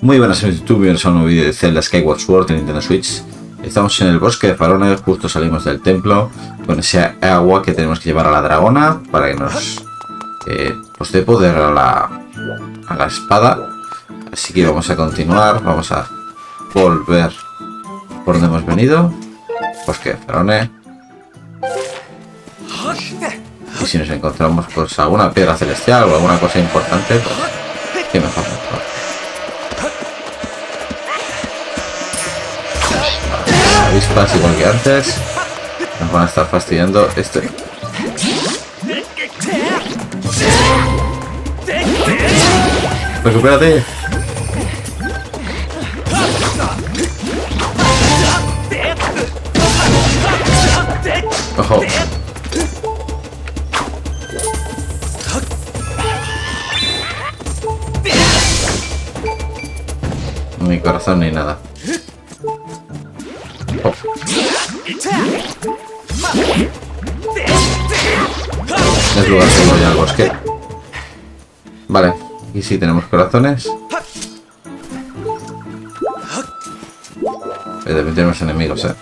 Muy buenas en YouTube, bienvenidos a un nuevo vídeo de Zelda Skyward Sword en Nintendo Switch. Estamos en el bosque de farones, justo salimos del templo con ese agua que tenemos que llevar a la dragona para que nos eh, pues dé poder a la, a la espada. Así que vamos a continuar, vamos a volver por donde hemos venido. Bosque de farones. Y si nos encontramos pues alguna piedra celestial o alguna cosa importante, pues qué mejor avispas igual que antes. Nos van a estar fastidiando este. Recupérate. Ojo. Mi corazón ni nada. Es lugar seguro ya al bosque. Vale, y si tenemos corazones. También tenemos enemigos, eh.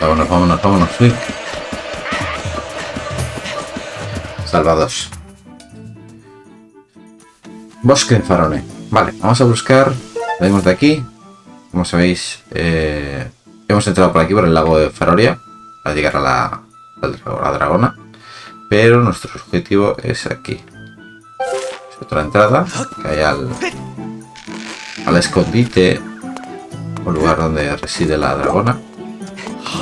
Vámonos, vámonos, vámonos. Sí. Salvados. Bosque de Farone. Vale, vamos a buscar. Venimos de aquí. Como sabéis, eh, hemos entrado por aquí, por el lago de Faroria, para llegar a la, la dragona. Pero nuestro objetivo es aquí. Es otra entrada que hay al, al escondite, o lugar donde reside la dragona.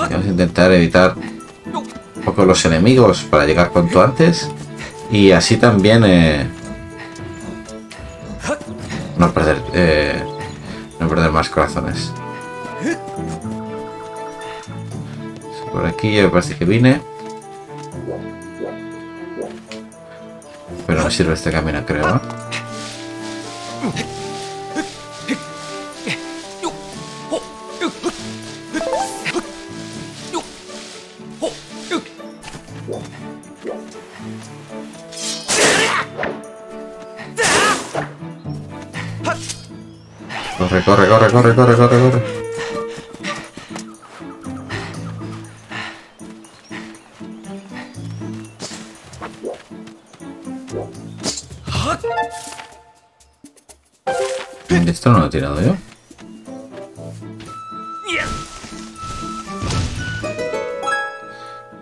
Y vamos a intentar evitar poco los enemigos para llegar cuanto antes. Y así también eh, no perder eh, no perder más corazones. Por aquí me parece que vine. Pero no sirve este camino, creo. Corre, corre, corre, corre, corre, corre, corre. Esto no lo he tirado yo.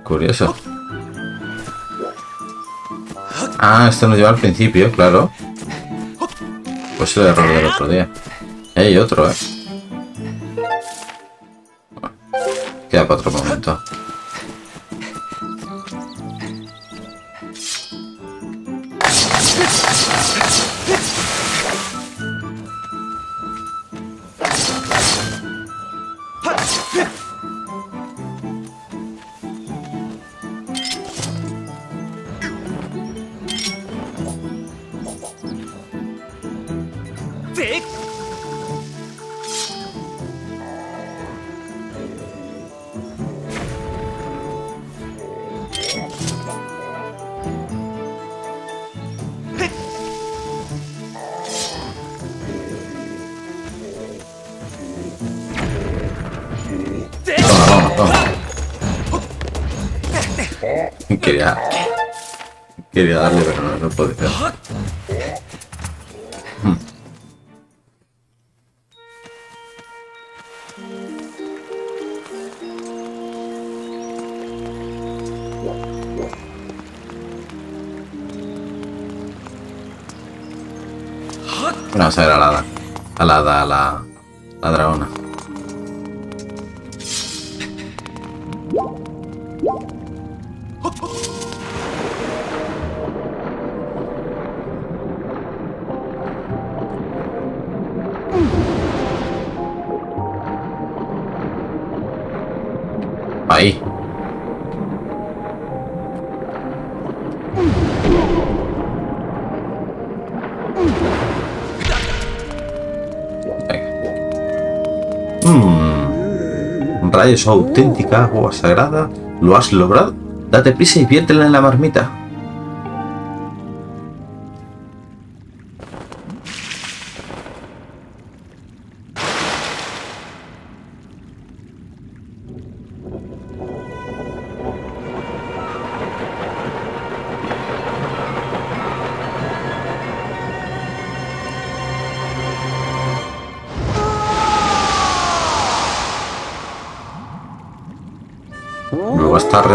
Curioso. Ah, esto nos lleva al principio, claro. Pues el error del otro día. Hay otro, eh. Queda para otro momento. Darle, pero no, no podía. Auténtica agua sagrada. ¿Lo has logrado? Date prisa y viértela en la marmita.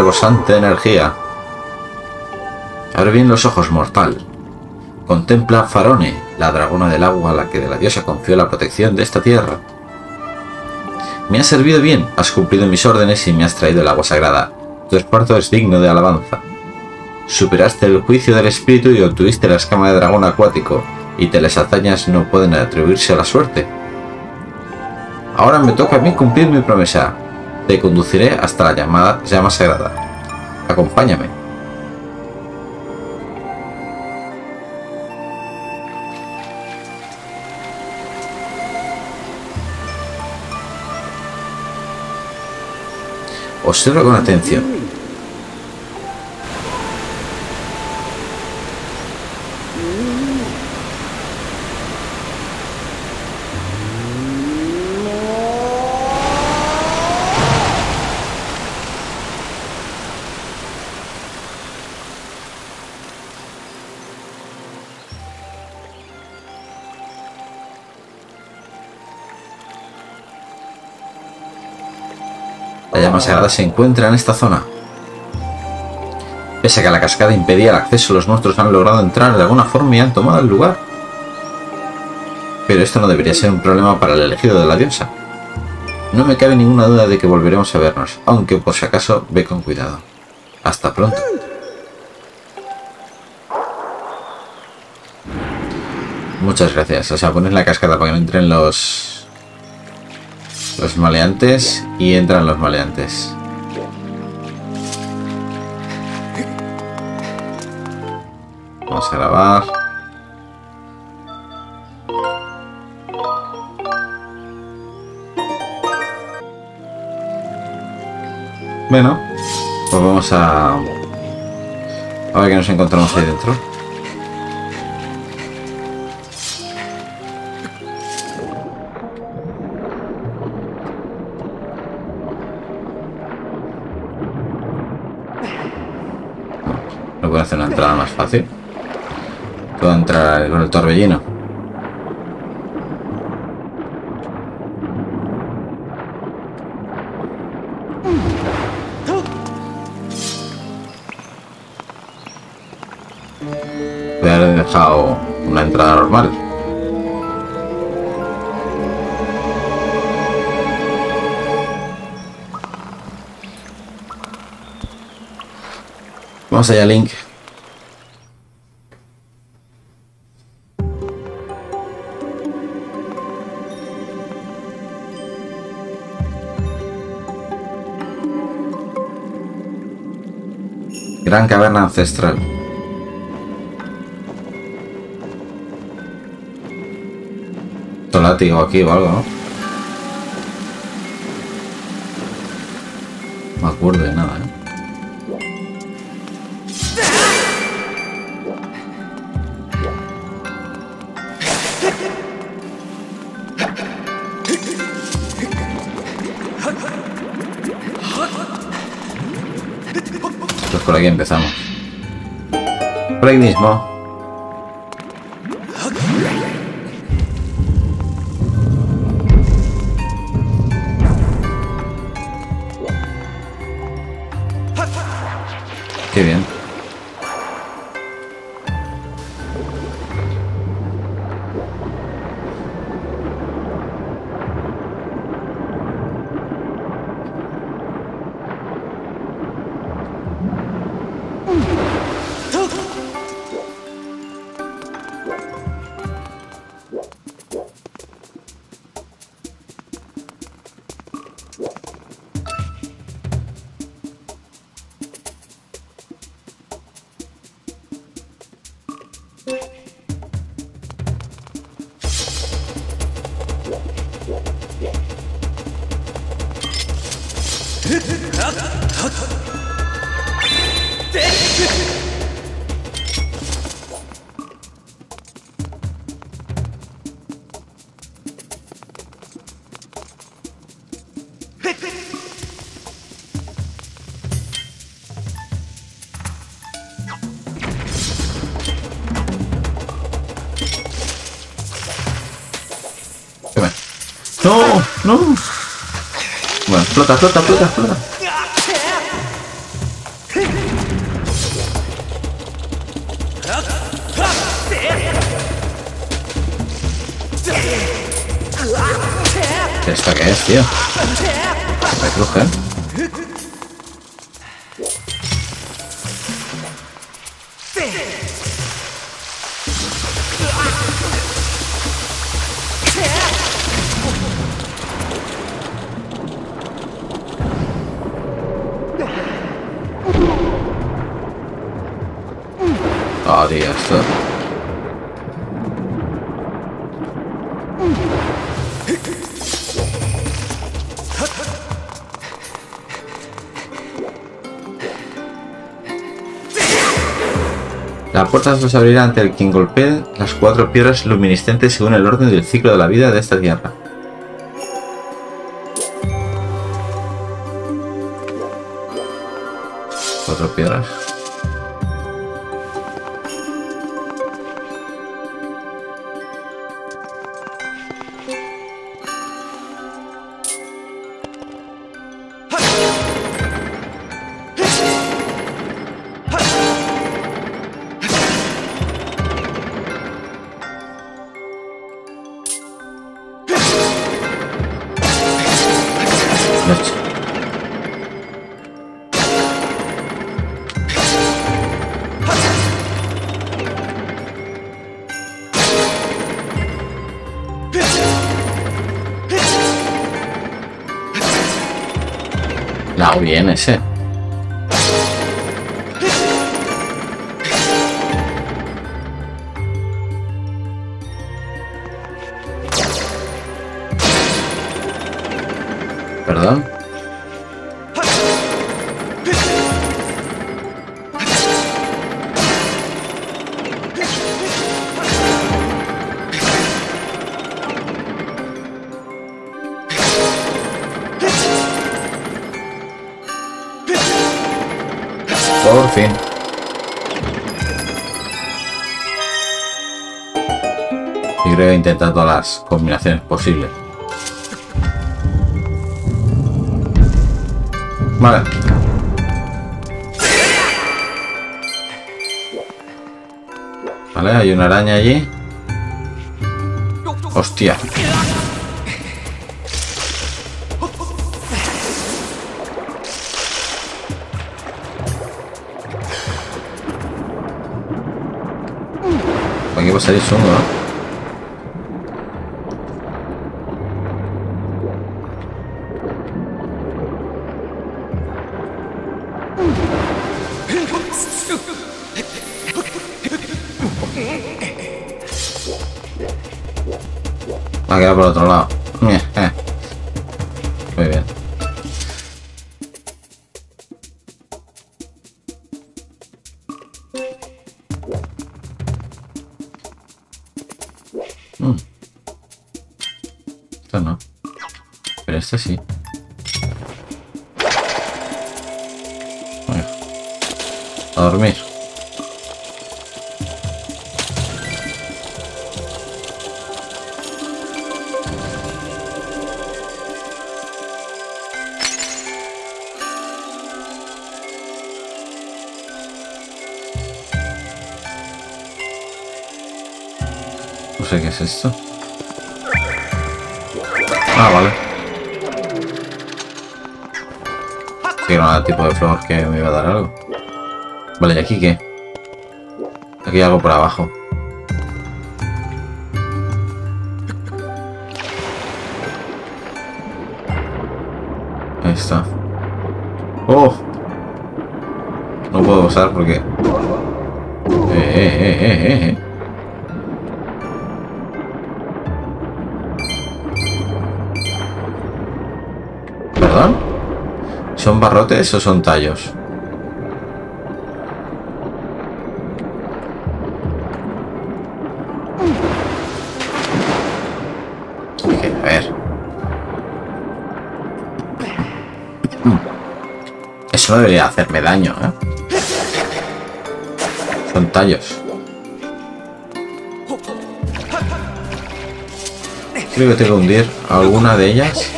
Rebosante energía. Abre bien los ojos, mortal. Contempla Farone, la dragona del agua a la que de la diosa confió la protección de esta tierra. Me has servido bien, has cumplido mis órdenes y me has traído el agua sagrada. Tu esfuerzo es digno de alabanza. Superaste el juicio del espíritu y obtuviste la escama de dragón acuático, y tales hazañas no pueden atribuirse a la suerte. Ahora me toca a mí cumplir mi promesa. Te conduciré hasta la llamada llama sagrada. Acompáñame. Observa con atención. Llama sagrada se encuentra en esta zona. Pese a que la cascada impedía el acceso, los monstruos han logrado entrar de alguna forma y han tomado el lugar. Pero esto no debería ser un problema para el elegido de la diosa. No me cabe ninguna duda de que volveremos a vernos, aunque por si acaso ve con cuidado. Hasta pronto. Muchas gracias. O sea, pones la cascada para que no entren los... Los maleantes y entran los maleantes. Vamos a grabar. Bueno, pues vamos a... A ver qué nos encontramos ahí dentro. Puedo entrar con el torbellino. Haber dejado una entrada normal. Vamos allá, Link. Gran caverna ancestral. Esto látigo aquí o algo, ¿no? No me acuerdo de nada, ¿eh? Aquí empezamos. Por ahí mismo. Flota, flota, flota, flota. ¿Esto qué es, tío? Me La puerta se abrirá ante el quien golpee las cuatro piedras luminiscentes según el orden del ciclo de la vida de esta tierra. La combinaciones posibles. Vale. Vale, hay una araña allí. Hostia. Aquí va a salir sumo, ¿no? Va a quedar por Sí, era el tipo de flor que me iba a dar algo. Vale, ¿y aquí qué? Aquí hay algo por abajo. Ahí está. ¡Oh! No puedo usar porque... Eh, eh, eh, eh, eh. ¿Son barrotes o son tallos? a ver. Eso no debería hacerme daño, ¿eh? Son tallos. Creo que tengo que hundir alguna de ellas.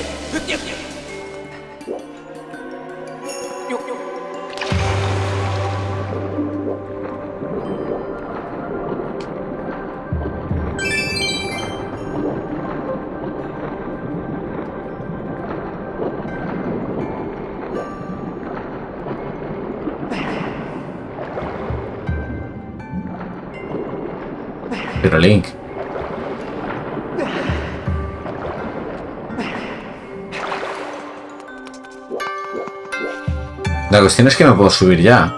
La cuestión es que no puedo subir ya.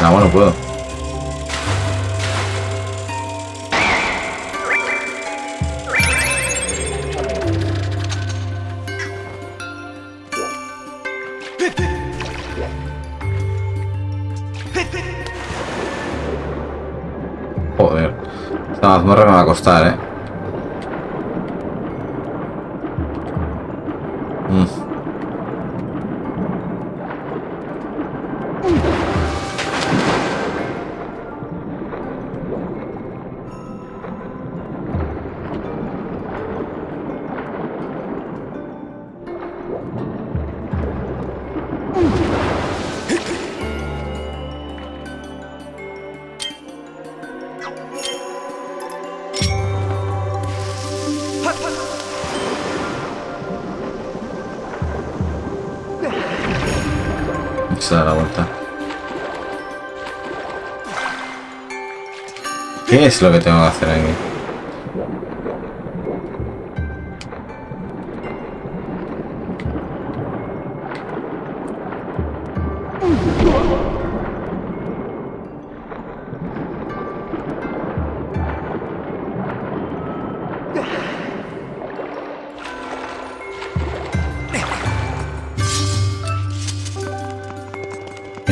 Ah, bueno, puedo. Mazmorra me va a costar, ¿eh? ¿Qué es lo que tengo que hacer aquí?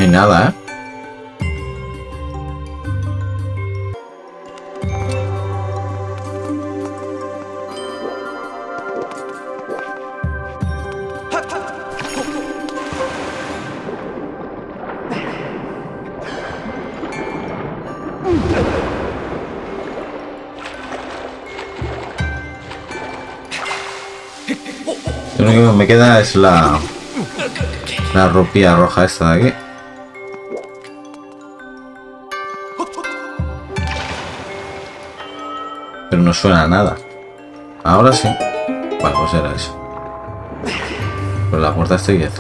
nada, ¿eh? Me queda es la la ropilla roja esta de aquí. no suena nada. Ahora sí. Pues era eso. Pero la puerta estoy que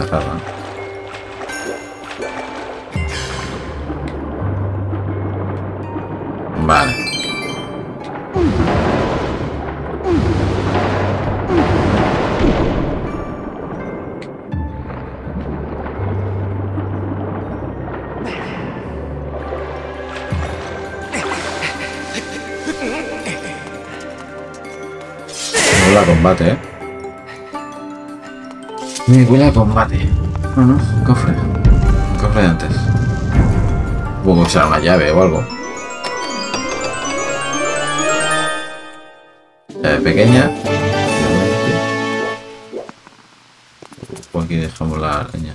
combate, ¿eh? Me huele a combate. No, no, cofre. cofre de antes. Supongo que será una llave o algo. Llave pequeña. aquí dejamos la leña.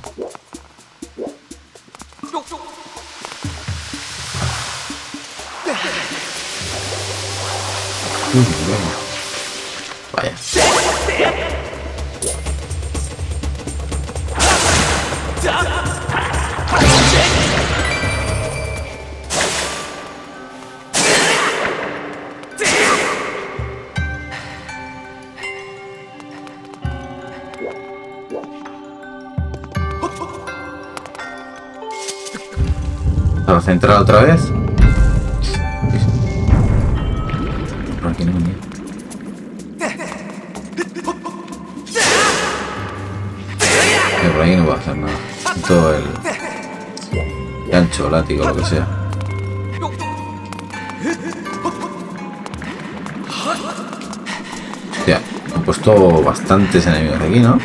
Vaya. otra vez. ¿Por qué no por ahí no va a hacer nada. Todo el gancho, látigo, lo que sea. Ya, han puesto bastantes enemigos aquí, ¿no?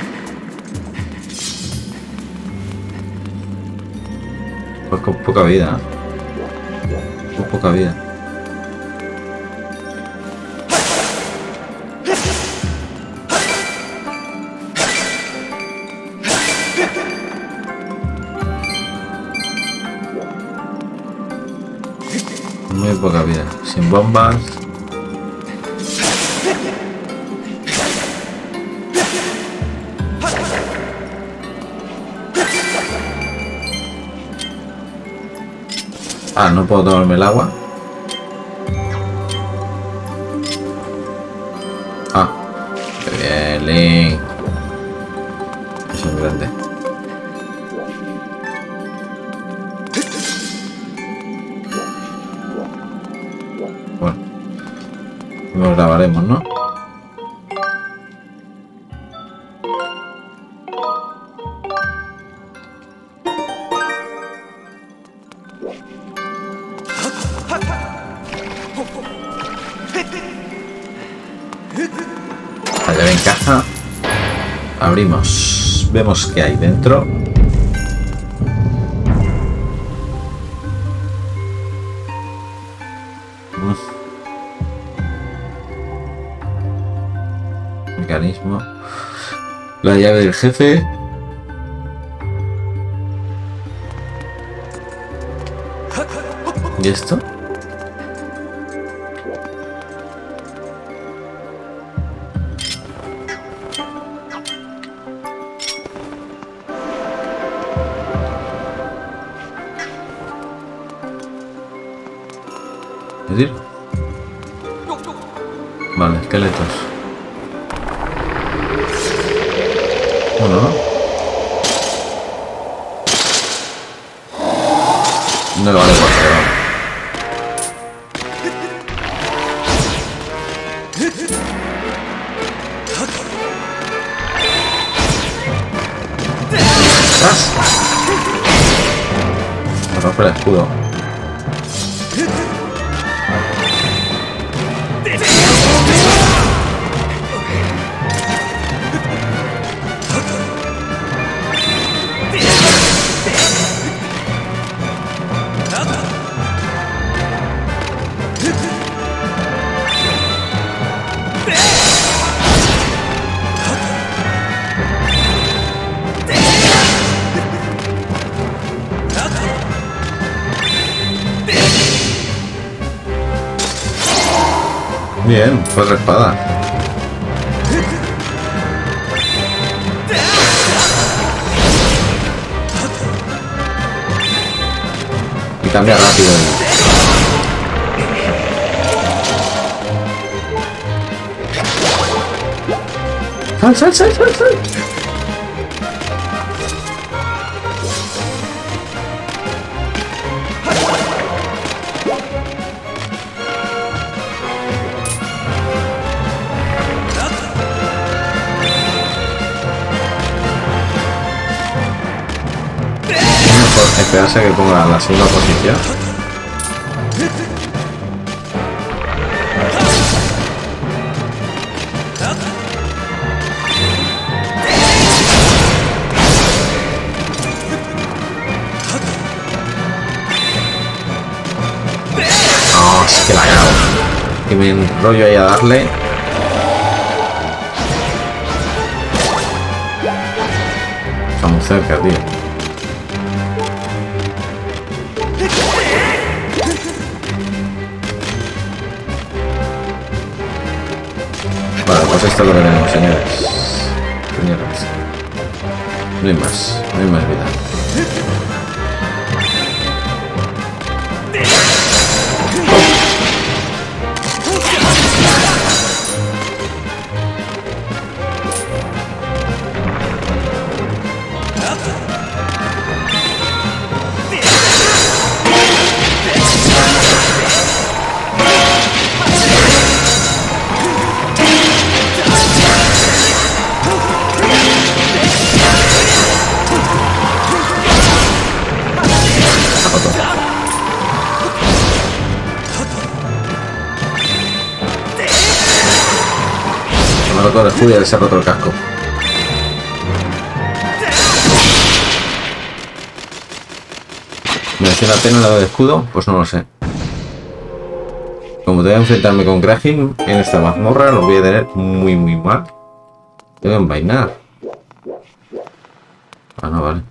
Pues con poca vida. Muy poca vida. Sin bombas. Ah, no puedo tomarme el agua. Ah, qué bien, Link. Es un grande. Bueno, lo grabaremos, ¿no? Vemos qué hay dentro. Mm. Mecanismo. La llave del jefe. ¿Y esto? Esqueletos. Uno, ¿no? No le vale por rompe el escudo. Side, side, side, side, side. Que ponga la segunda posición. No, es que la. Que me enrollo ahí a darle. Estamos cerca, tío. Pues esto es lo que tenemos, señores. Señoras. No hay más, no hay más vida. Escudo y se ha roto el casco. ¿Merece la pena la de escudo? Pues no lo sé. Como tengo que enfrentarme con Graham en esta mazmorra, lo voy a tener muy muy mal. Tengo que envainar. Ah, no, vale.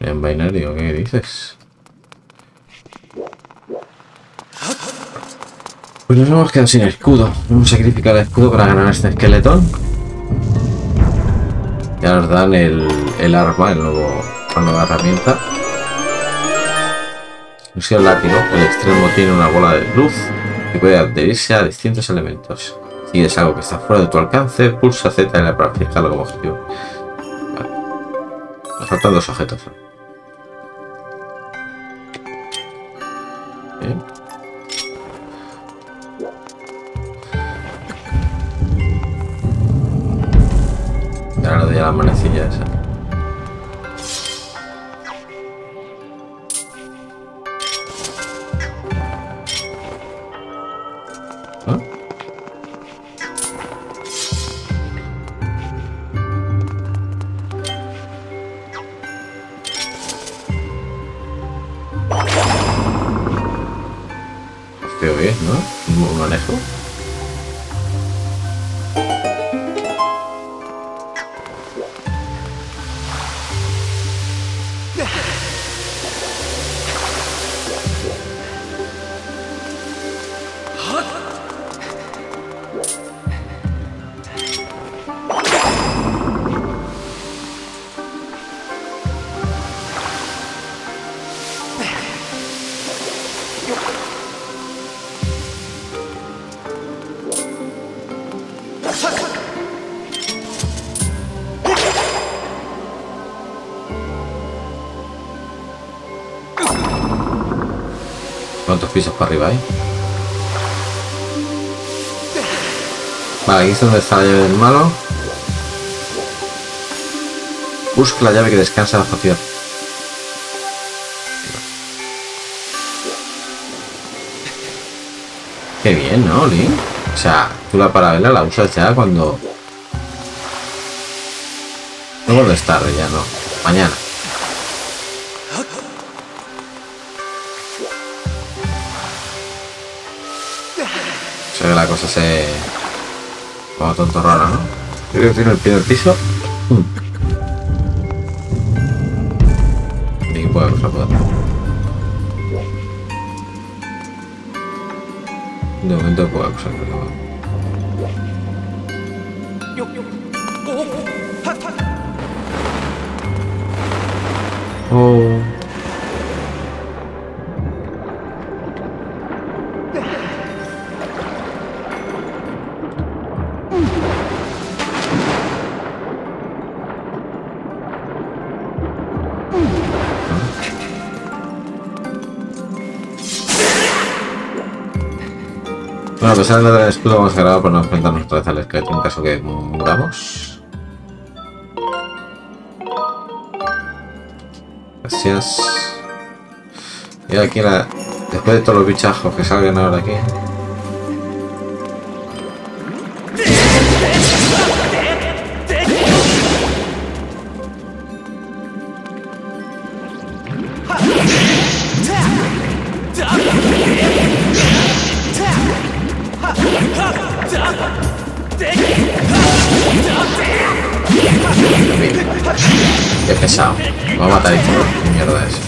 Envainar, digo, ¿qué dices? Pues nos hemos quedado sin escudo. Vamos a sacrificar el escudo para ganar este esqueletón. Ya nos dan el, arma, el nuevo, la nueva herramienta. el látigo. El extremo tiene una bola de luz que puede adherirse a distintos elementos. Si es algo que está fuera de tu alcance, pulsa Z para fijarlo como objetivo. Nos faltan dos objetos. La manecilla esa. Pisos para arriba hay? Vale, aquí es donde está la llave del malo. Busca la llave que descansa bajo tierra. Qué bien, ¿no, Link? O sea, tú la parabela la usas ya cuando... No cuando es tarde, ya no. Mañana. La cosa se... Como tonto raro, ¿no? Creo que tiene el pie del piso. Y aquí puede cruzar por De momento puedo cruzar Bueno, a pesar de el escudo grabar para no enfrentarnos otra vez al esqueleto en caso que muramos. Gracias. Y aquí la... Después de todos los bichajos que salgan ahora aquí. Qué pesado. Va a matar esto. ¿Qué mierda es?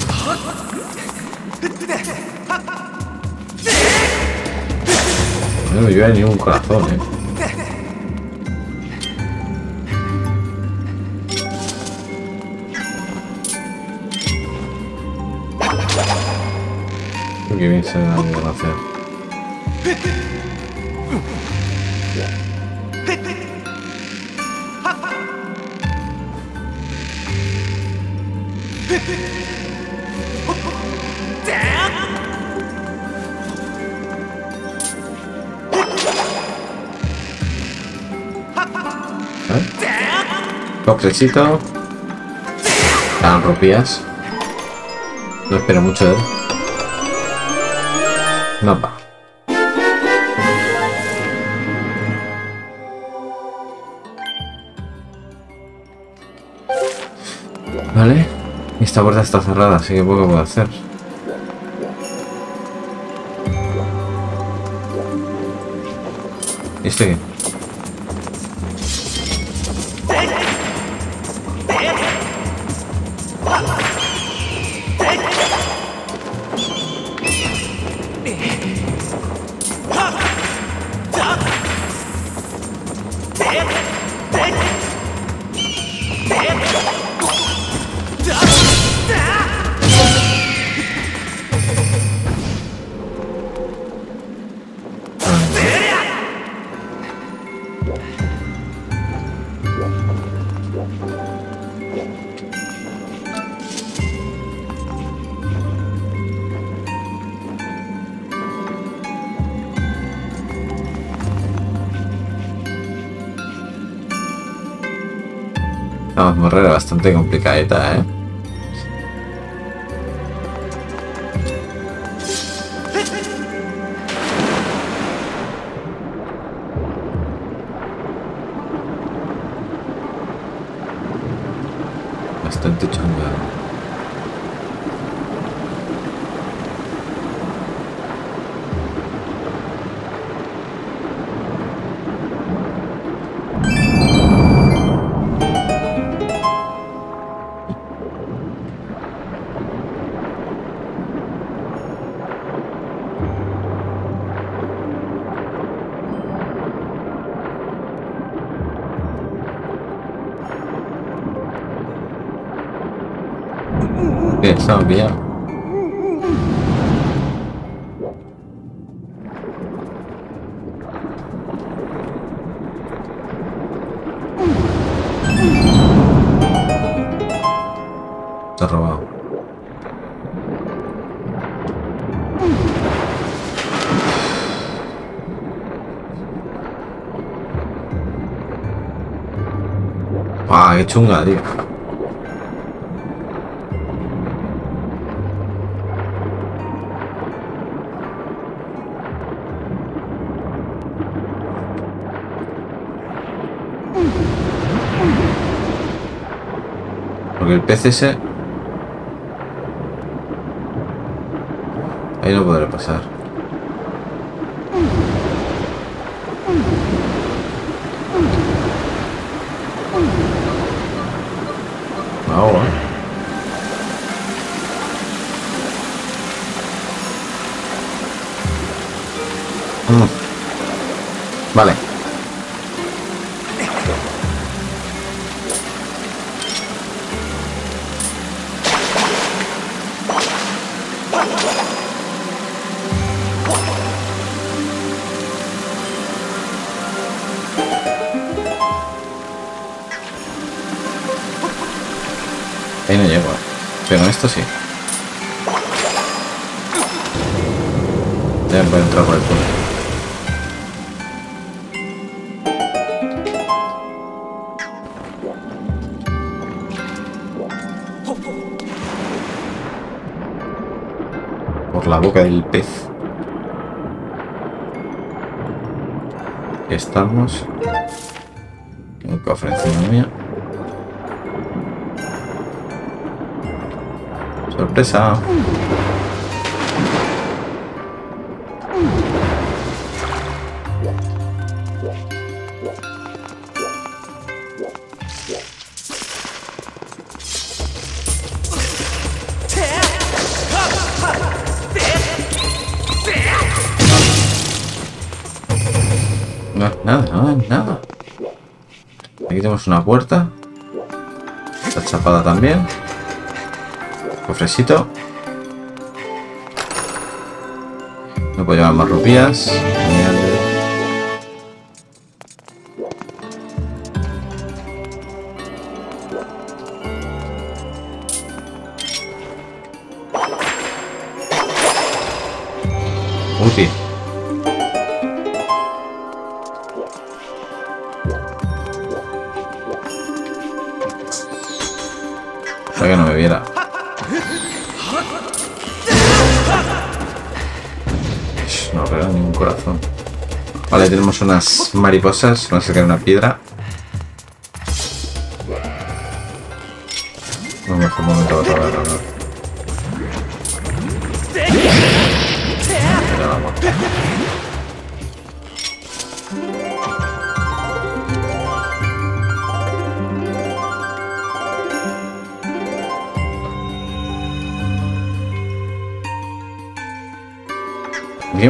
No me ni un corazón, eh. cofrecito. Dan rupias. No espero mucho ¿eh? de él. Mapa. Vale. Esta puerta está cerrada, así que poco puedo hacer. ¿Y ¿Este qué? Bastante complicadita, ¿eh? Bien, estamos bien. Está robado. Ah, qué chunga, tío. Porque el ese... Ahí no podré pasar. Sorpresa. No, nada, nada, nada. Aquí tenemos una puerta. Está chapada también. Cofrecito. No puedo llevar más rupias. Genial. Útil. Que no me viera. Ningún corazón. Vale, tenemos unas mariposas. Vamos a sacar una piedra. Vamos mejor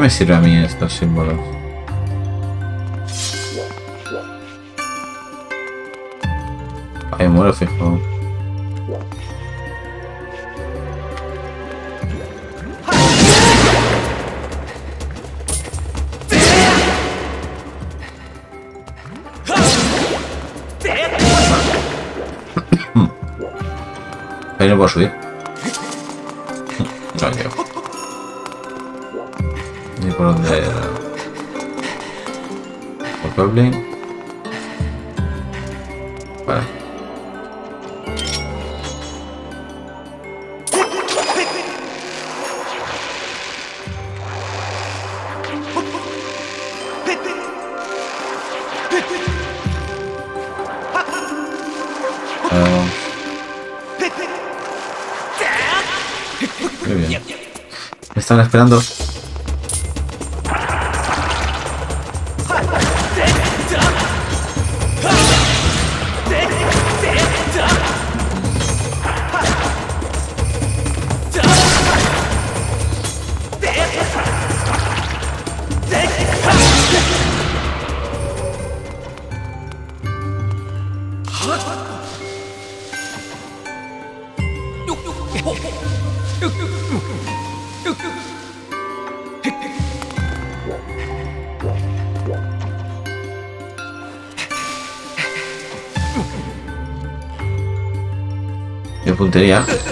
me sirve a mí estos símbolos? Ay, muero fijo. Están esperando. De puntería. No,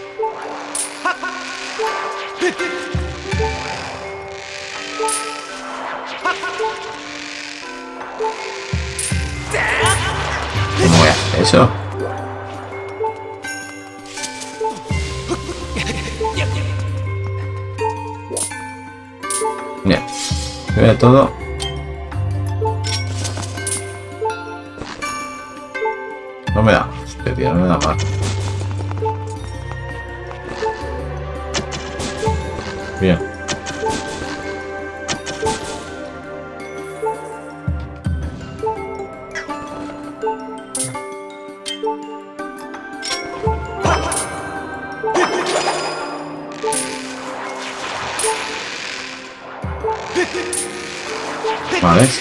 eso? Bien. Primero todo... No me da. Hostia, tío, no me da más. Bien.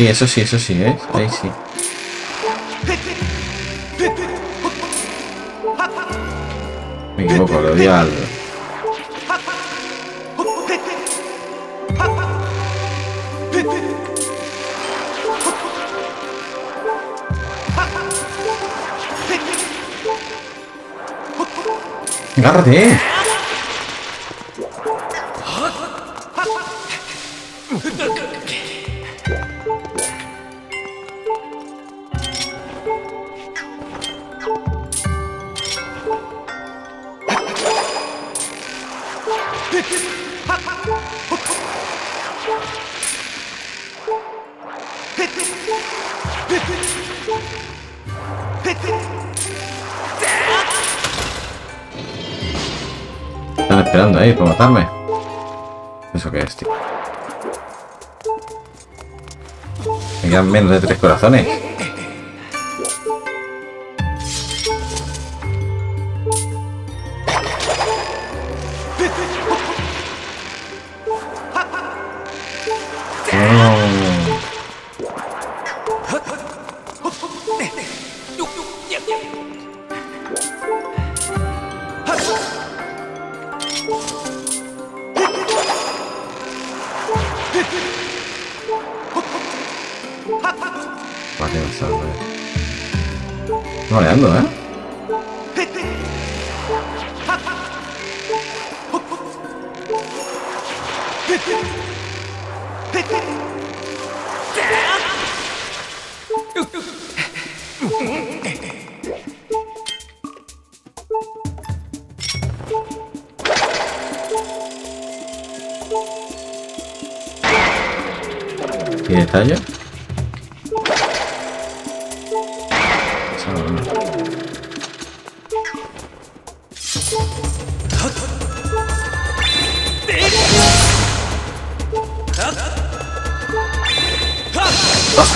Sí, eso sí, eso sí, ¿eh? Ahí sí. Me equivoco, le doy al... ¡Agárrate! ¿Eso qué es, tío? Me quedan menos de tres corazones. ¿Qué detalle?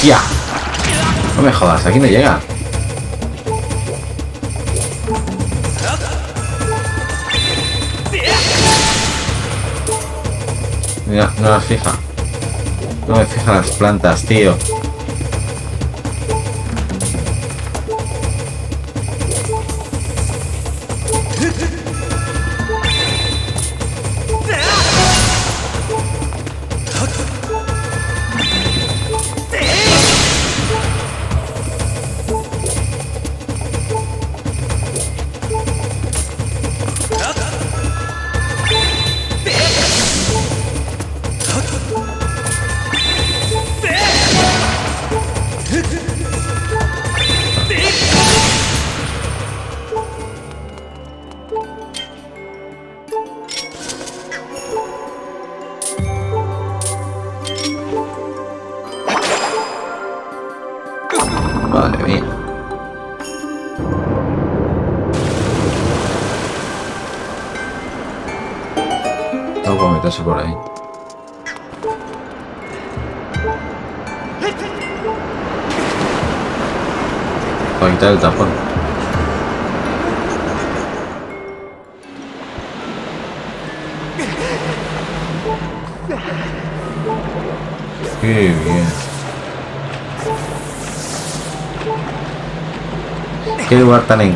No me jodas, aquí no llega. Mira, no las fija. No me fija las plantas, tío.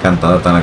cantador tan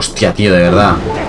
Hostia, tío, de verdad.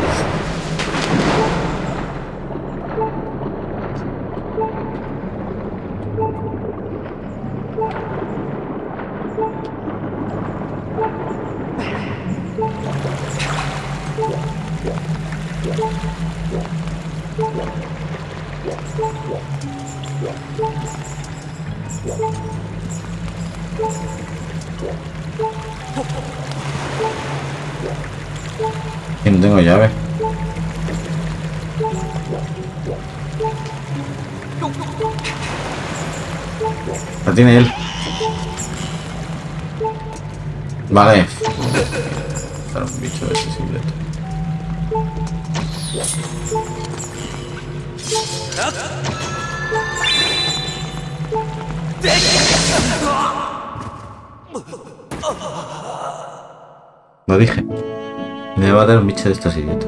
estos idiotas.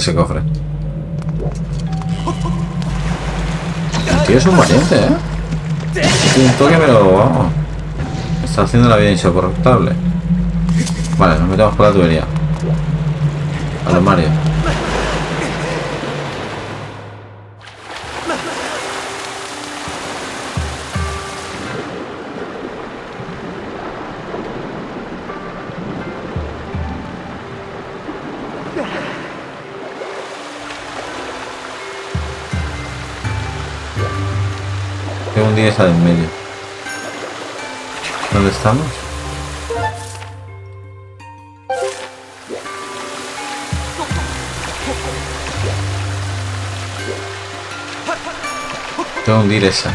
Ese cofre. El tío es un valiente, ¿eh? Un toque, pero vamos. Está haciendo la vida insoportable. Vale, nos metemos por la tubería. A los De en medio. ¿Dónde estamos? Tengo que hundir esa.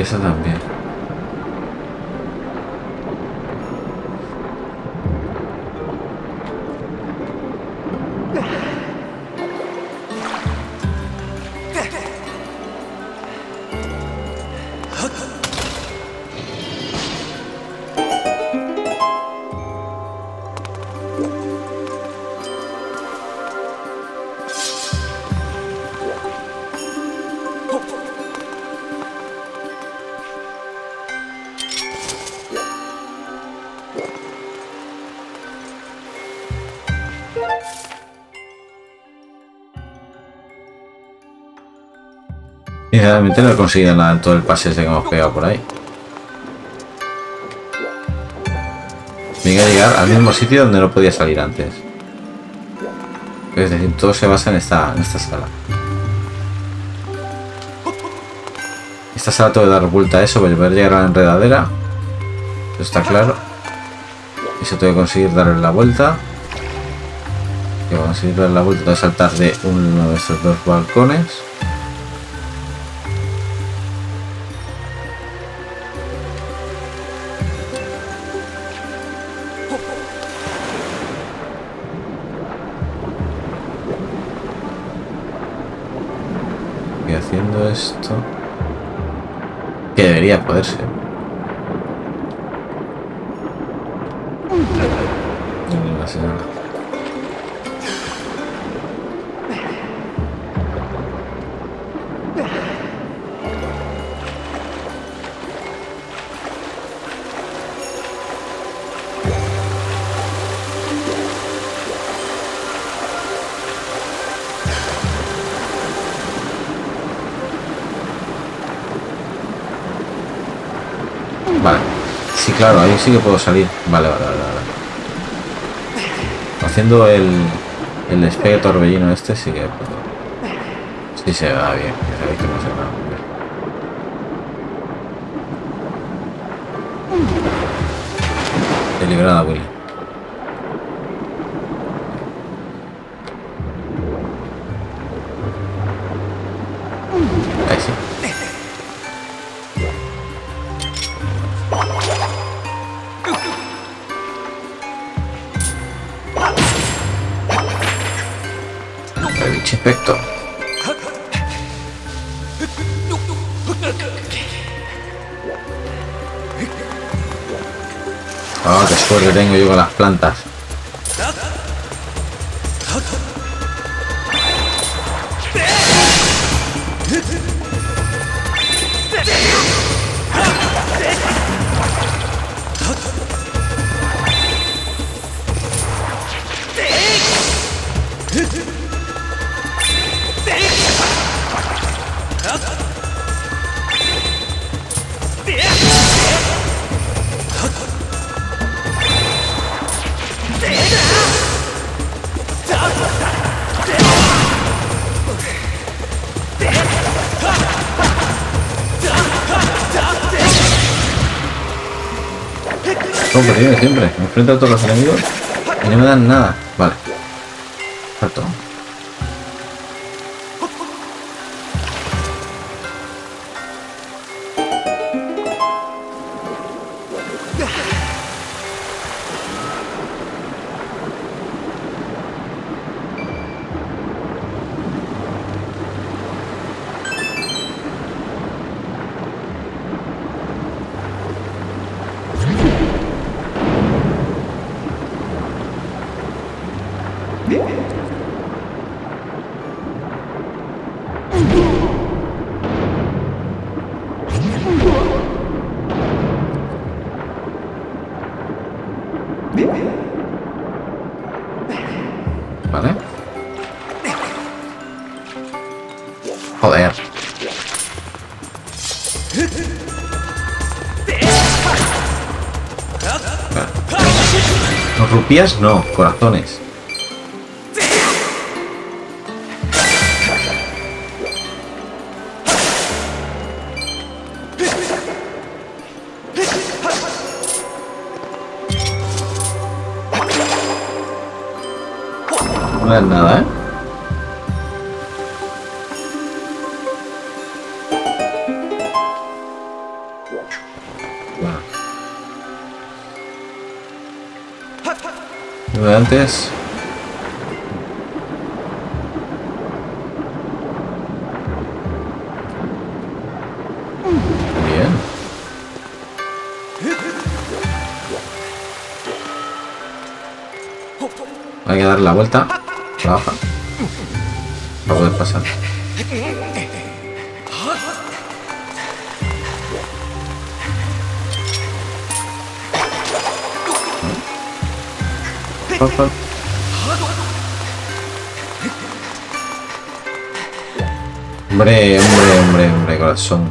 Y esa también. Realmente no he conseguido nada en todo el pase ese que hemos pegado por ahí. Venga a llegar al mismo sitio donde no podía salir antes. Es decir, todo se basa en esta, en esta sala. Esta sala tengo que dar vuelta a eso para poder llegar a la enredadera. Eso está claro. Eso tengo que conseguir darle la vuelta. Y para conseguir darle la vuelta tengo que saltar de uno de estos dos balcones. Debería poderse. Claro, ahí sí que puedo salir. Vale, vale, vale. vale. Haciendo el, el despegue torbellino este sí que puedo. Sí se va bien. Ya sabéis que no se va. Deliberada, Willy. Inspector. Ah, qué suerte tengo yo con las plantas. Siempre. Me enfrento a todos los enemigos y no me dan nada. Vale. Rupias no, corazones. No dan nada, ¿eh? Lo de antes. Bien. Hay que darle la vuelta. La baja. Para poder pasar. Hombre, hombre, hombre, hombre, corazón.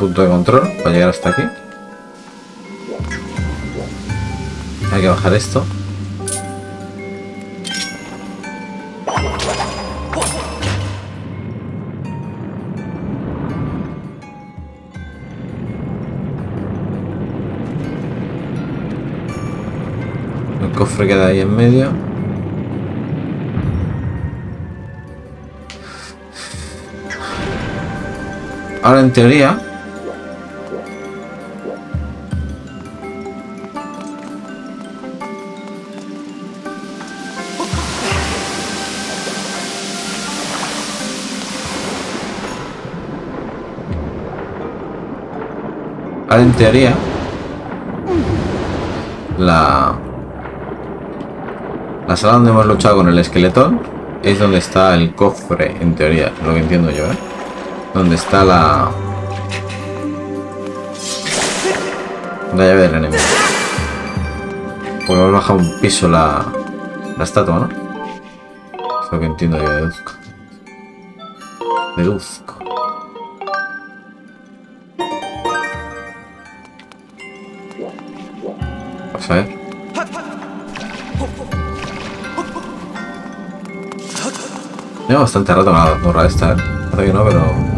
punto de control para llegar hasta aquí. Hay que bajar esto. El cofre queda ahí en medio. Ahora en teoría En teoría... La... La sala donde hemos luchado con el esqueletón es donde está el cofre, en teoría, lo que entiendo yo, ¿eh? Donde está la... La llave del enemigo. Porque hemos bajado un piso la, la estatua, ¿no? Es lo que entiendo yo, deduzco. Deduzco. Lleva bastante rato la borra esta, ¿eh? Parece que no, pero...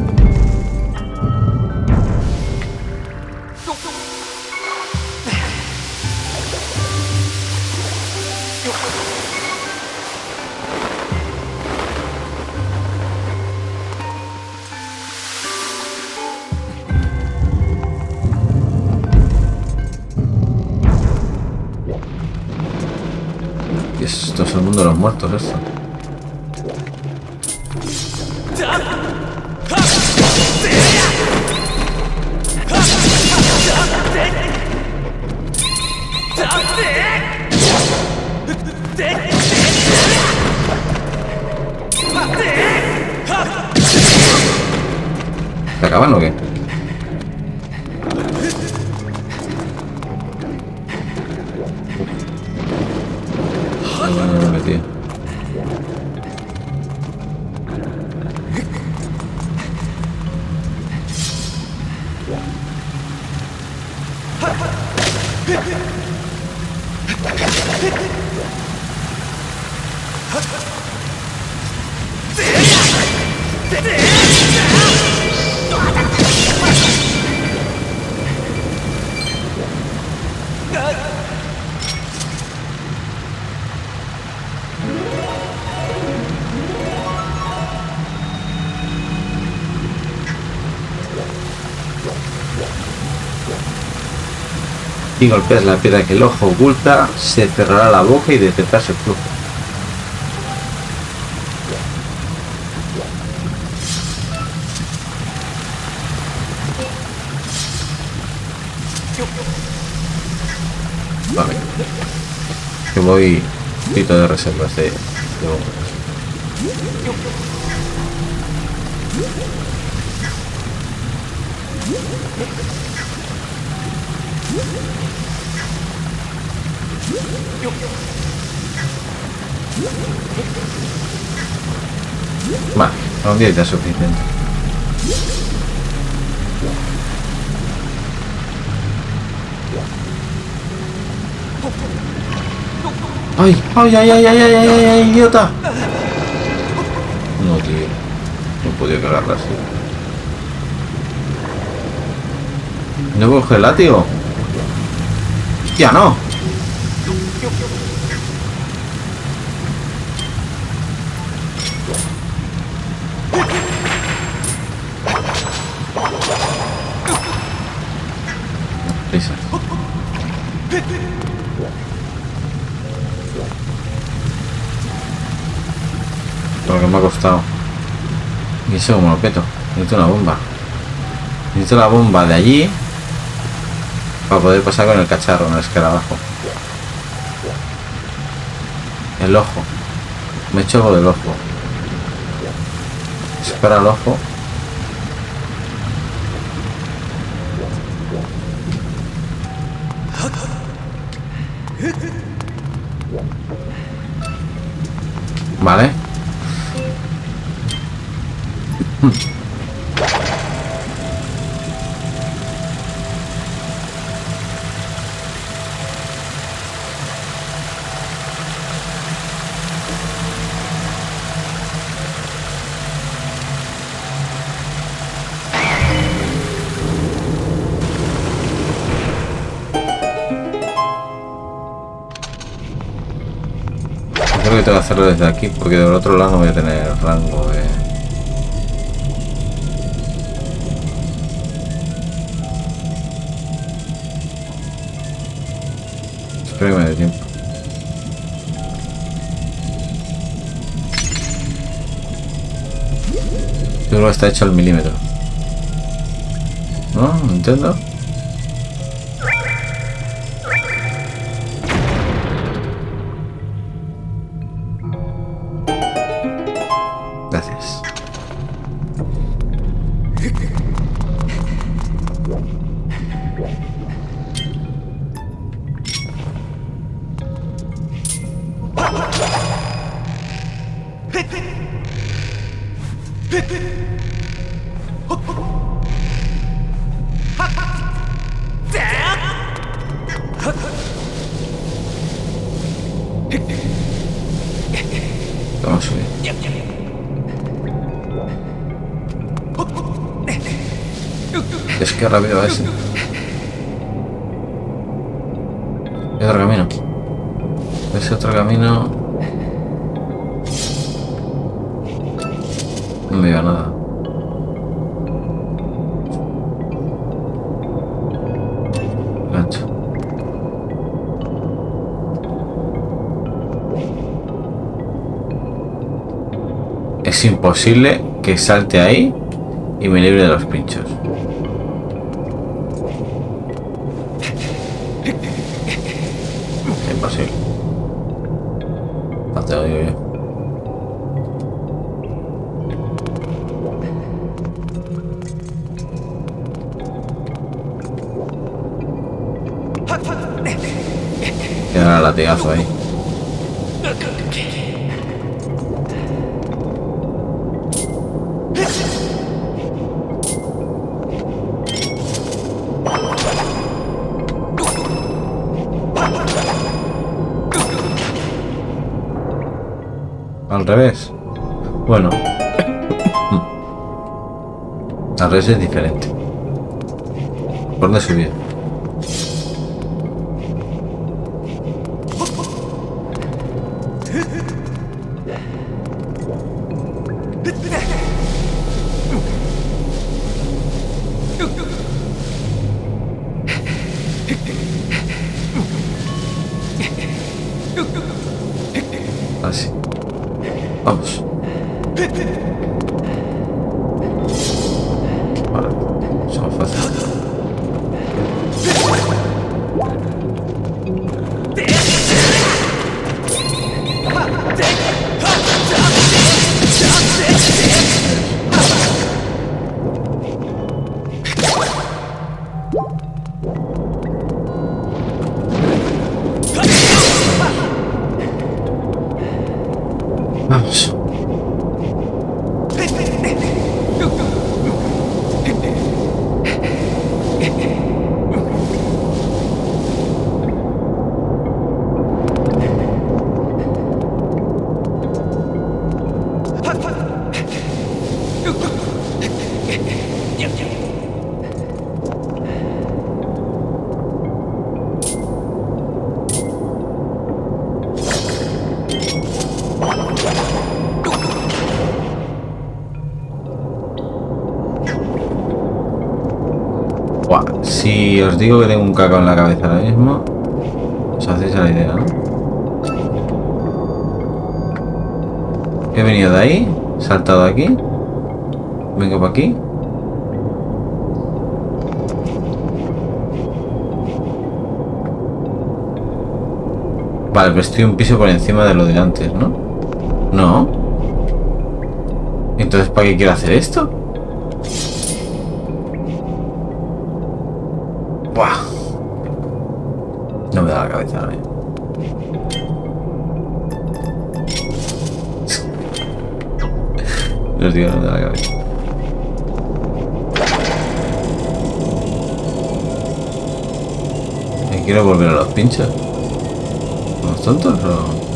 Yeah! Si golpeas la piedra que el ojo oculta, se cerrará la boca y detectarás el flujo. Vale. Que voy poquito de reservas de, con 10 ya es suficiente. ¡Ay! ¡Ay, ay, ay, ay, ay, ay, ay, ay, idiota! No, tío. No podía cagarla así. ¿No coger el látigo? ¡Hostia, no! Lo. Necesito una bomba. Necesito la bomba de allí. Para poder pasar con el cacharro, no es que abajo. El ojo. Me he hecho algo del ojo. Espera el ojo. Desde aquí, porque del otro lado no voy a tener rango de... Espero que me dé tiempo. Que está hecho al milímetro. ¿No entiendo? Imposible que salte ahí y me libre de los pinchos. Revés es diferente. ¿Por dónde subir? Os digo que tengo un caco en la cabeza ahora mismo, os hacéis la idea, ¿no? He venido de ahí, saltado aquí, vengo para aquí. Vale, pero estoy un piso por encima de lo de antes, ¿no? No. Entonces, ¿para qué quiero hacer esto? Los no me da la cabeza. ¿Me quiero volver a los pinchos? ¿Somos tontos o...?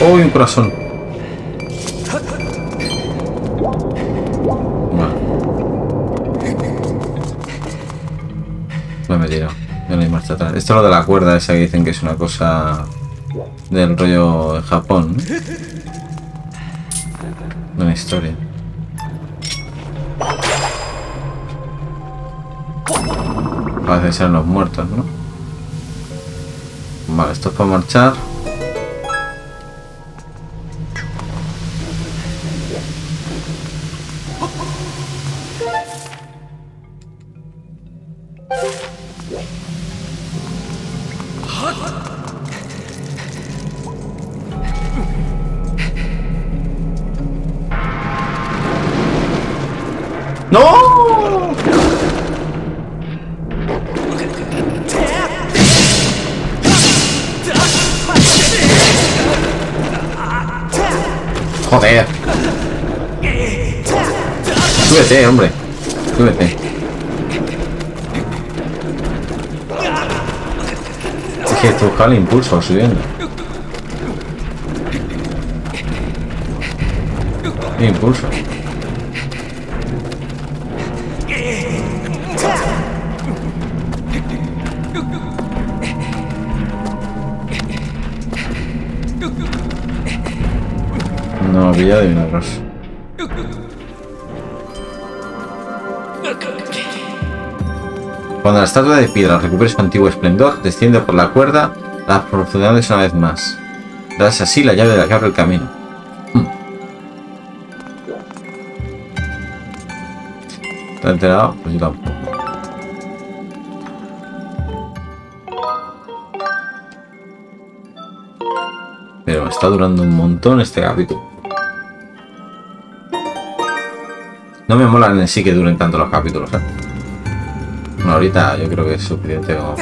¡Uy, un corazón! Vale. Me he. Ya no hay marcha. Esto es lo de la cuerda esa que dicen que es una cosa del rollo de Japón. ¿no? Una historia. Parece ser los muertos, ¿no? Vale, esto es para marchar. El impulso subiendo. Impulso. No, Villa de Vinagros. Cuando la estatua de piedra recupere su antiguo esplendor, desciende por la cuerda las profundidades una vez más. Das así la llave de la que abre el camino. Hmm. ¿Te has enterado? Pues yo tampoco. Pero está durando un montón este capítulo. No me molan en sí que duren tanto los capítulos, ¿eh? Bueno, ahorita yo creo que es suficiente como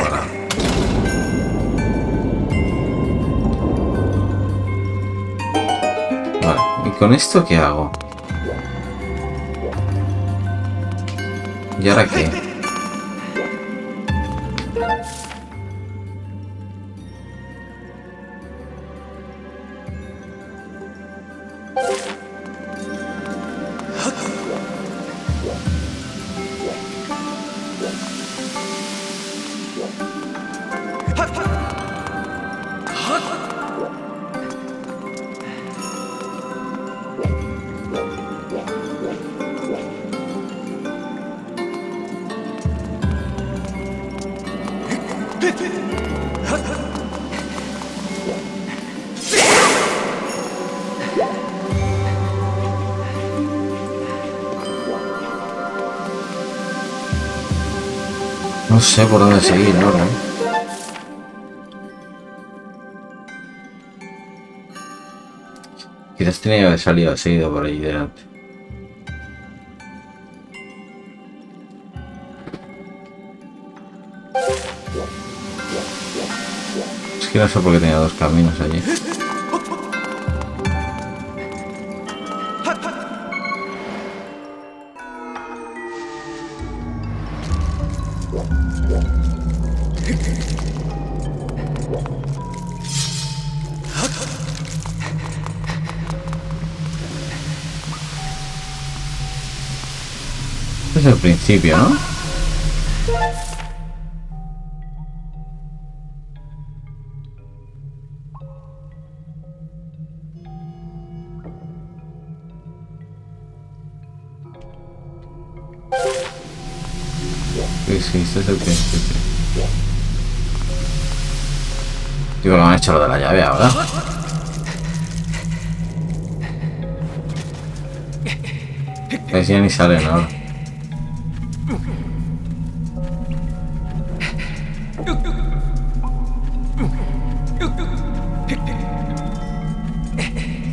con esto qué hago? ¿Y ahora qué? No sé por dónde seguir ahora. Quizás tenía que haber salido seguido por ahí delante. Es que no sé por qué tenía dos caminos allí. Es el principio, ¿no? Hecho lo de la llave ahora. Ahí ya ni sale nada.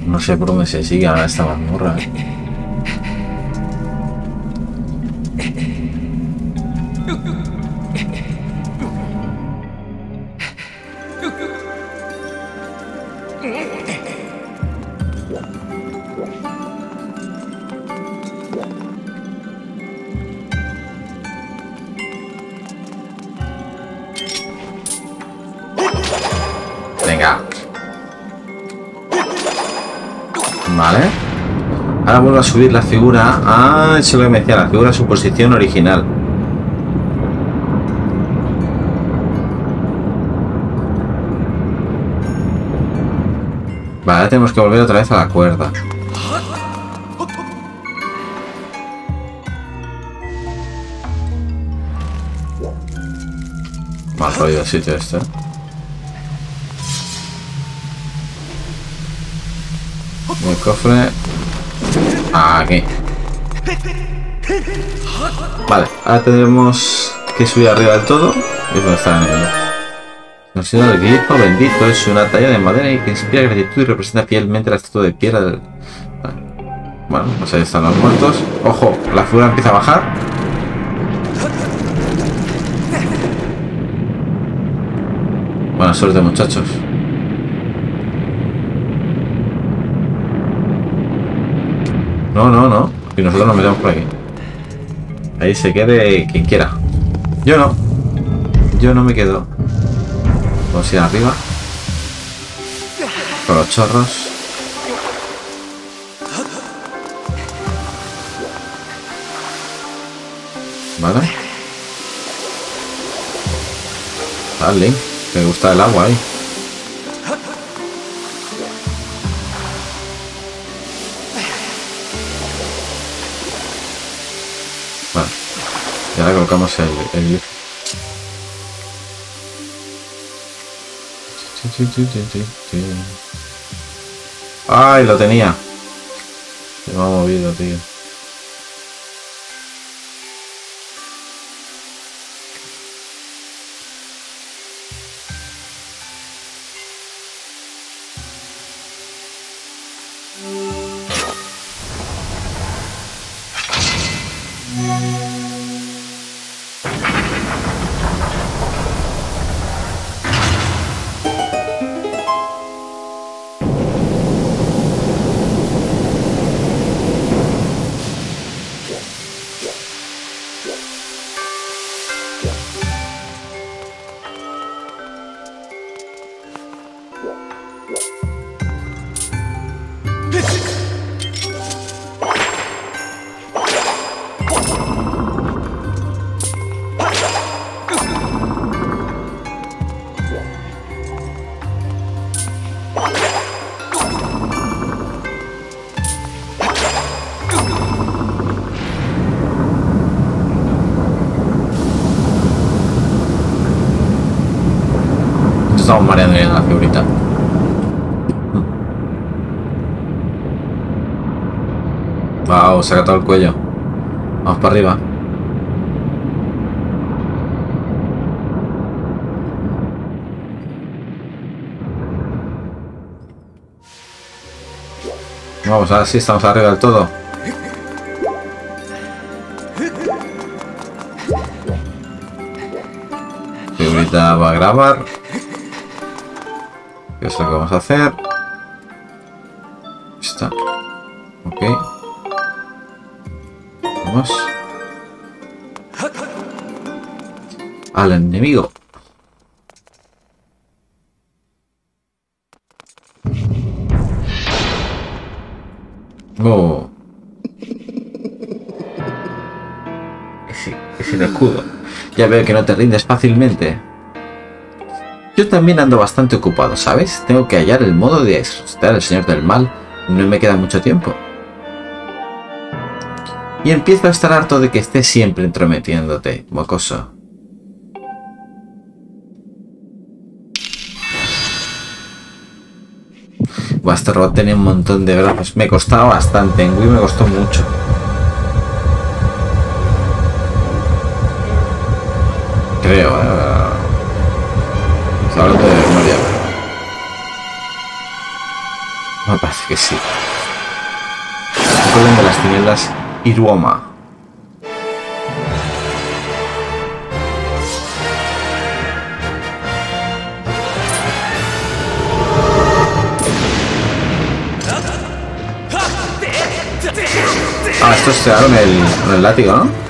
No sé por dónde se sigue ahora esta mazmorra. Venga. Subir la figura. Ah, eso que me decía, la figura a su posición original. Vale, tenemos que volver otra vez a la cuerda. Mal rollo el sitio este. El cofre. Vale, ahora tendremos que subir arriba del todo. Y es donde está el. Considera el grifo bendito es una talla de madera y que inspira gratitud y representa fielmente la estatua de piedra del. Bueno, pues ahí están los muertos. Ojo, la figura empieza a bajar. Buena suerte, muchachos. No, no, no. Y nosotros nos metemos por aquí. Ahí se quede quien quiera. Yo no. Yo no me quedo. Vamos a ir arriba. Con los chorros. Vale. Dale. Me gusta el agua ahí. Y ahora colocamos el, el. ¡Ay, lo tenía! Se me ha movido, tío. Wow, saca todo el cuello. Vamos para arriba. Vamos, ahora sí estamos arriba del todo. Figurita va a grabar. ¿Qué es lo que vamos a hacer? Al enemigo. Oh. Ese, ese el escudo. Ya veo que no te rindes fácilmente. Yo también ando bastante ocupado, ¿sabes? Tengo que hallar el modo de asustar al señor del mal. No me queda mucho tiempo. Y empiezo a estar harto de que estés siempre entrometiéndote, mocoso. Robot tenía un montón de brazos. Me costaba bastante. En Wii me costó mucho. Creo. Estoy hablando de memoria, pero... Me parece que sí. Recuerden de las tinieblas Ah, estos se con el, el látigo, ¿no?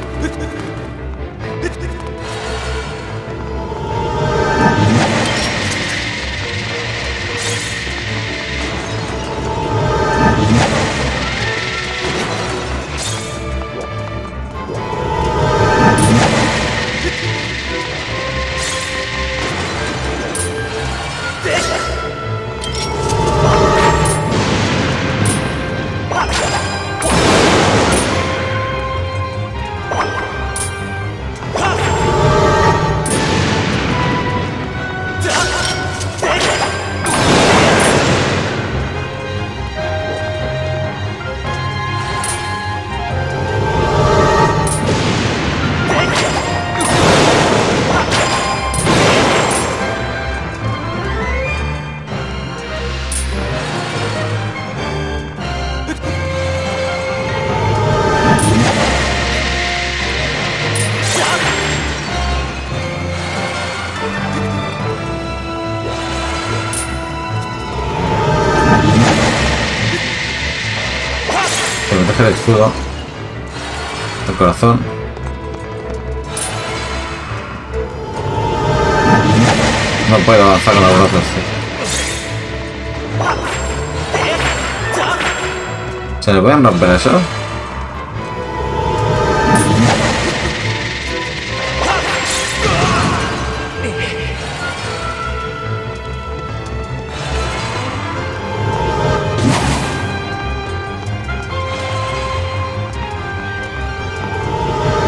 Romper eso?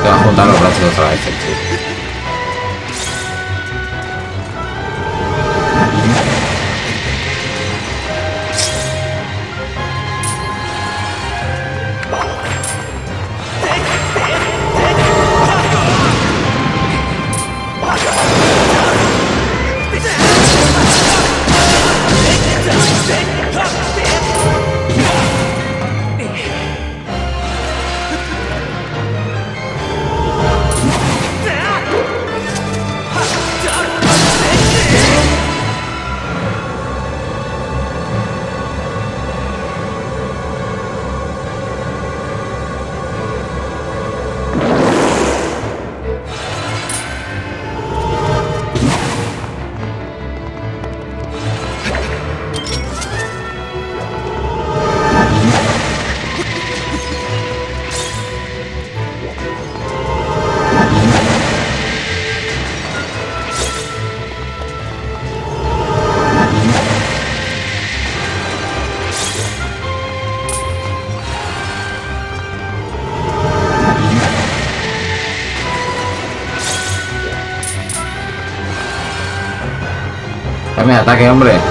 Te a juntar los brazos otra vez, tío. attack hammer ya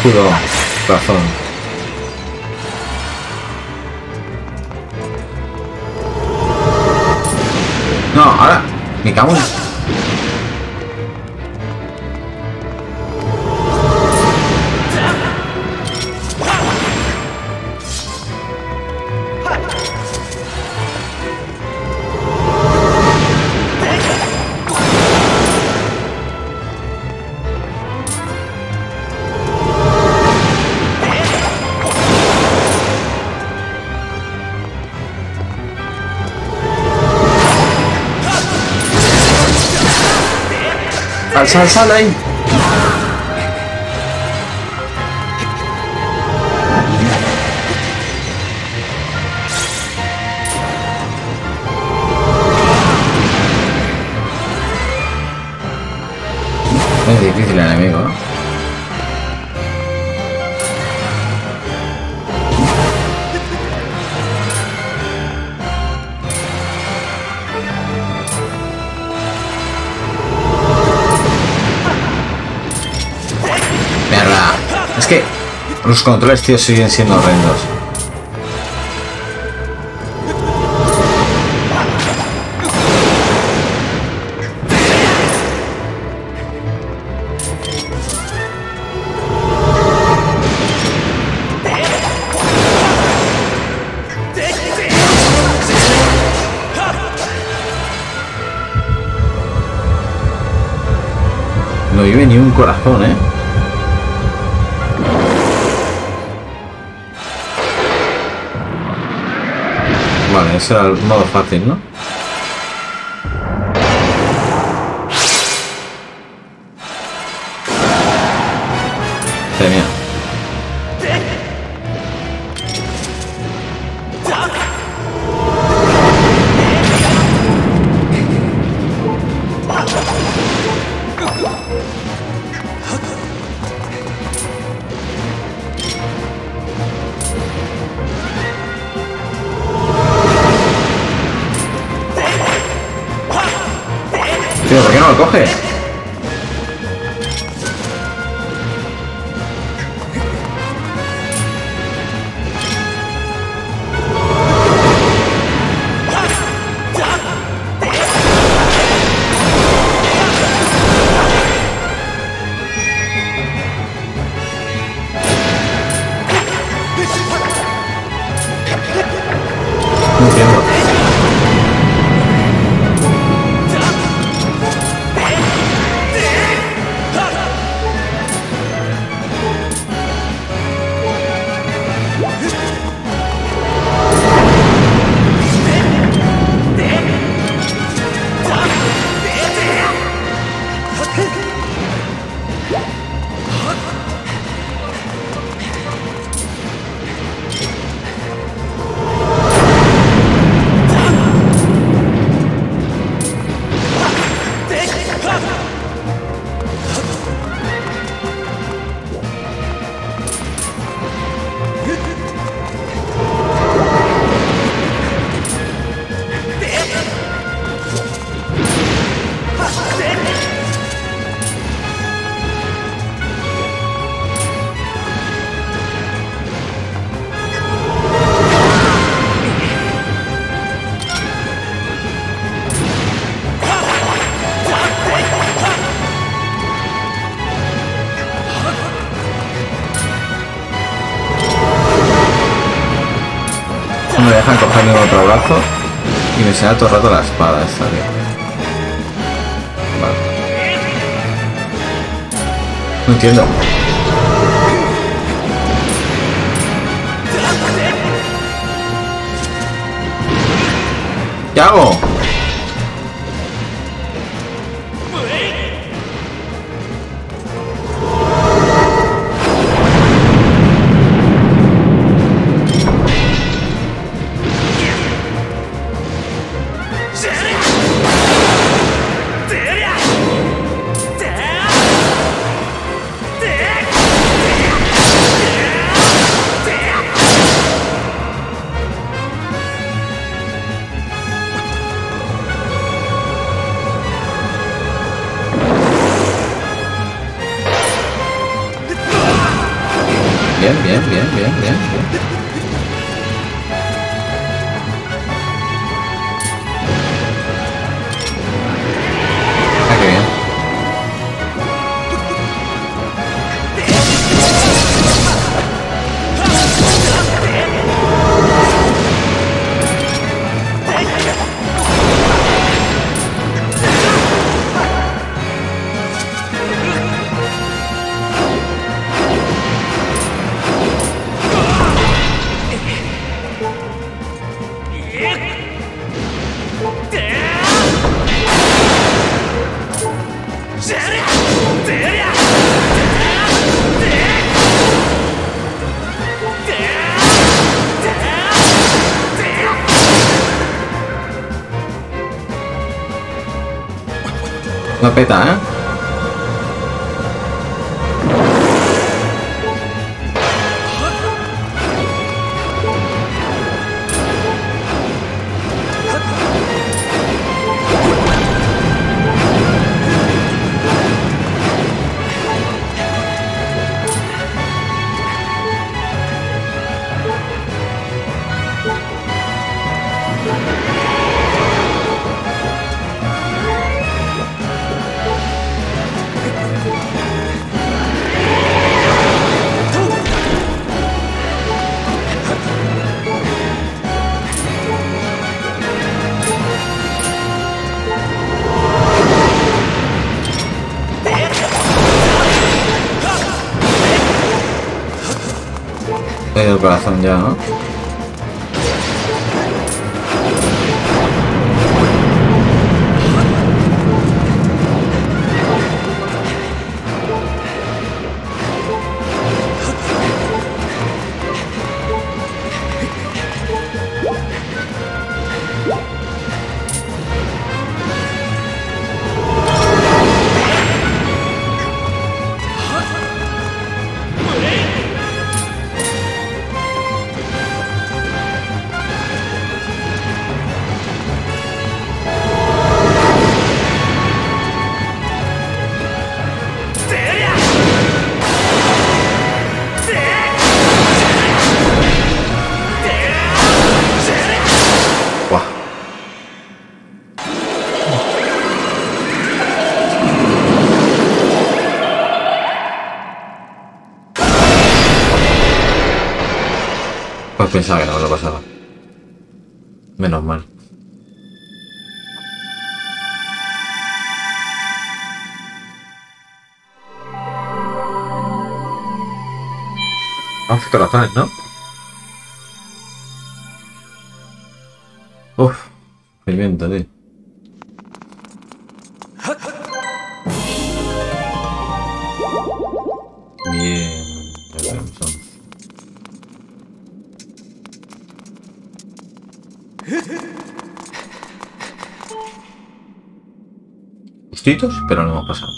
escudo, corazón. No, ahora. Me cago en... 三三 xa. Los controles, siguen siendo horrendos. Era el modo fácil, ¿no? Dejan cogerle el otro brazo y me enseña todo el rato la espada esta, tío. Vale. No entiendo. ¿Qué hago? No peta, ¿eh? Medio corazón ya, Corazones, ¿no? Uf, pimienta, tío. Bien, ya tenemos. Justitos, pero no hemos pasado.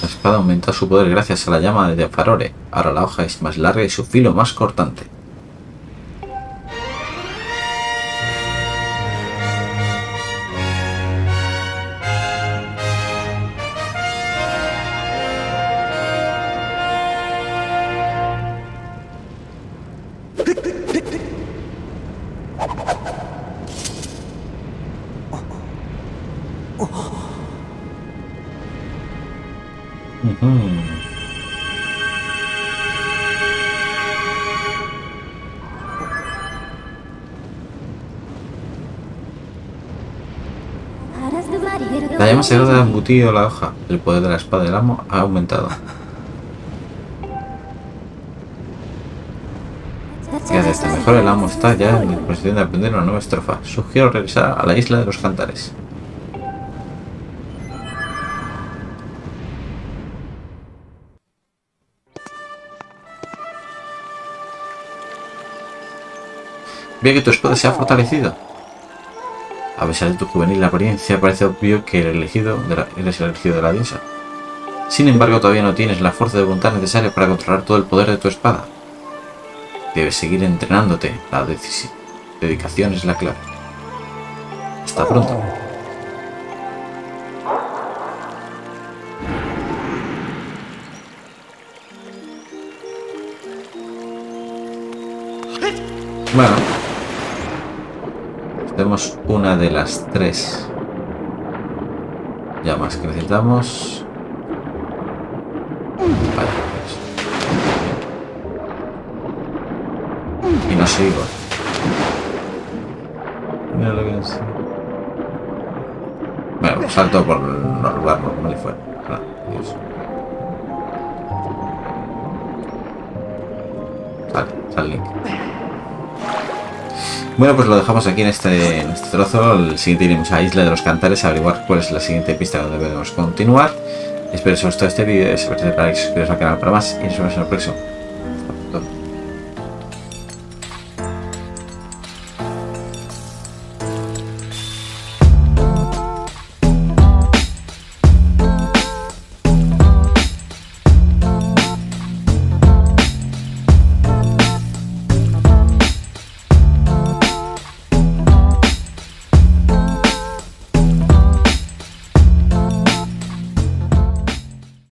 La espada aumenta su poder gracias a la llama de Farore. Ahora la hoja es más larga y su filo más cortante. Sagrada ha embutido la hoja. El poder de la espada del amo ha aumentado. Gracias a mejor el amo está ya en disposición de aprender una nueva estrofa. Sugiero regresar a la isla de los cantares. Ve que tu espada se ha fortalecido. A pesar de tu juvenil apariencia, parece obvio que el elegido de la- eres el elegido de la diosa. Sin embargo, todavía no tienes la fuerza de voluntad necesaria para controlar todo el poder de tu espada. Debes seguir entrenándote. La dedicación es la clave. Hasta pronto. Bueno. Tenemos una de las tres llamas que necesitamos. Vale, pues. Y no sigo. Mira lo que es. Bueno, salto por el lugar normal y fuera. Bueno, pues lo dejamos aquí en este, en este trozo. El siguiente iremos a Isla de los Cantares a averiguar cuál es la siguiente pista donde debemos continuar. Espero que os haya gustado este vídeo. Espero que os suscribiros al canal para más y nos vemos en el próximo.